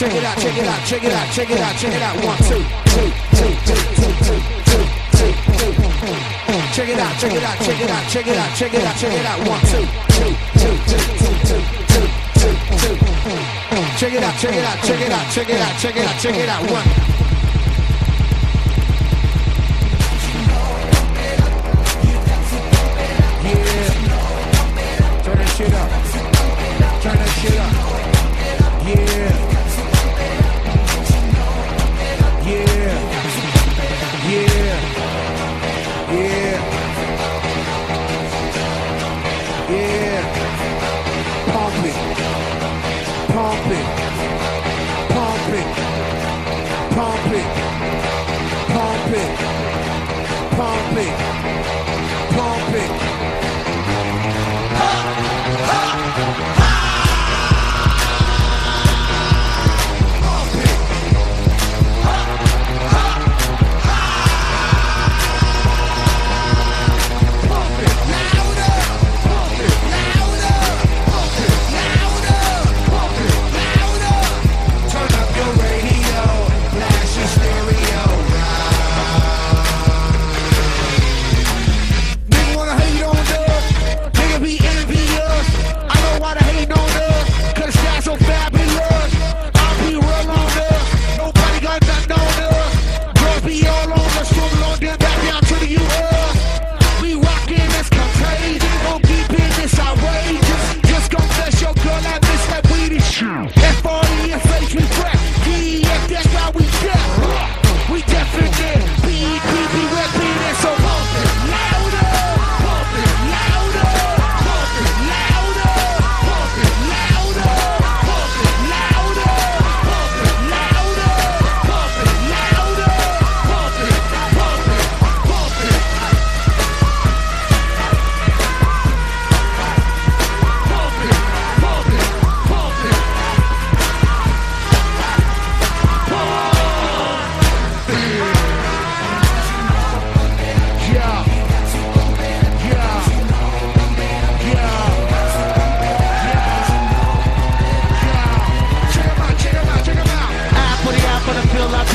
check it out, check it out, check it out, check it out, check it out. One, two, two, two, two, two, two, two, two, two. Check it out, check it out, check it out, check it out, check it out, check it out. One, two, two, two, two, two, two, two, two, two. Check it out, check it out, check it out, check it out, check it out, check it out. One. Yeah.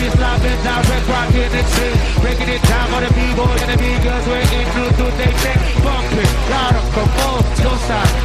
is live and direct rockin' the shit. Breaking it down for the B boys and the b-girls. We're in Bluetooth, they think bumping. Louder, come on, go side.